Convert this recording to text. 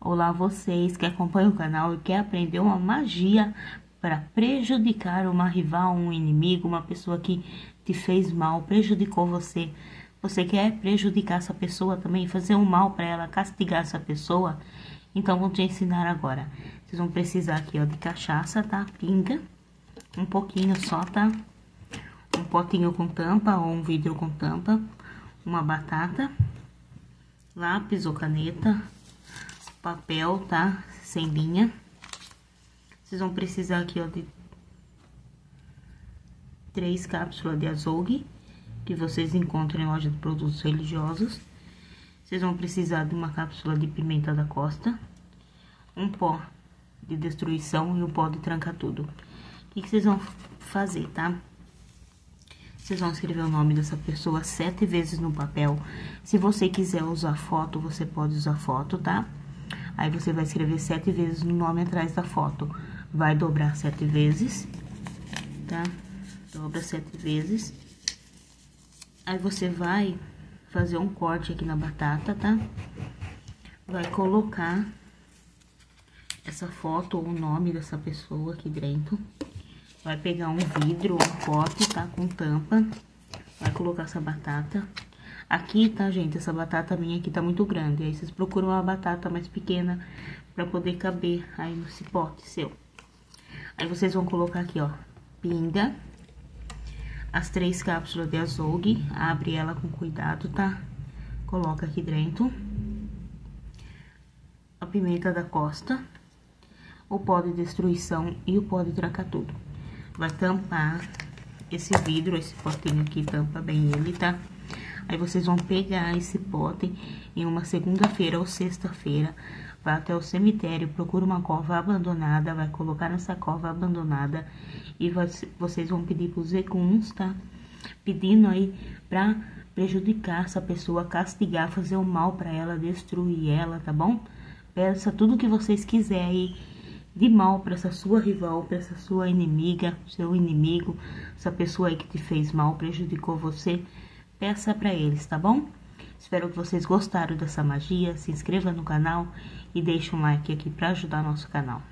Olá vocês que acompanham o canal e quer aprender uma magia para prejudicar uma rival, um inimigo, uma pessoa que te fez mal, prejudicou você. Você quer prejudicar essa pessoa também, fazer um mal para ela, castigar essa pessoa? Então vou te ensinar agora. Vocês vão precisar aqui, ó, de cachaça, tá? Pinga, um pouquinho só, tá? Um potinho com tampa ou um vidro com tampa, uma batata, lápis ou caneta, papel, tá? Sem linha. Vocês vão precisar aqui, ó, de três cápsulas de azougue, que vocês encontram em loja de produtos religiosos. Vocês vão precisar de uma cápsula de pimenta da costa, um pó de destruição e o um pó de tranca tudo. O que, que vocês vão fazer, tá? Vocês vão escrever o nome dessa pessoa sete vezes no papel. Se você quiser usar foto, você pode usar foto, tá? Aí você vai escrever sete vezes no nome atrás da foto. Vai dobrar sete vezes, tá? Dobra sete vezes. Aí você vai fazer um corte aqui na batata, tá? Vai colocar essa foto ou o nome dessa pessoa aqui dentro. Vai pegar um vidro um pote, tá? Com tampa. Vai colocar essa batata. Aqui, tá, gente, essa batata minha aqui tá muito grande. Aí vocês procuram uma batata mais pequena pra poder caber aí no cipote seu. Aí vocês vão colocar aqui, ó, pinga. As três cápsulas de azougue. Abre ela com cuidado, tá? Coloca aqui dentro. A pimenta da costa. O pó de destruição e o pó de tudo. Vai tampar esse vidro, esse potinho aqui, tampa bem ele, tá? Aí vocês vão pegar esse pote em uma segunda-feira ou sexta-feira, vai até o cemitério, procura uma cova abandonada, vai colocar nessa cova abandonada e vocês vão pedir pros eguns, tá? Pedindo aí pra prejudicar essa pessoa, castigar, fazer o um mal para ela, destruir ela, tá bom? Peça tudo que vocês quiserem de mal para essa sua rival, para essa sua inimiga, seu inimigo, essa pessoa aí que te fez mal, prejudicou você peça para eles, tá bom? Espero que vocês gostaram dessa magia, se inscreva no canal e deixe um like aqui para ajudar nosso canal.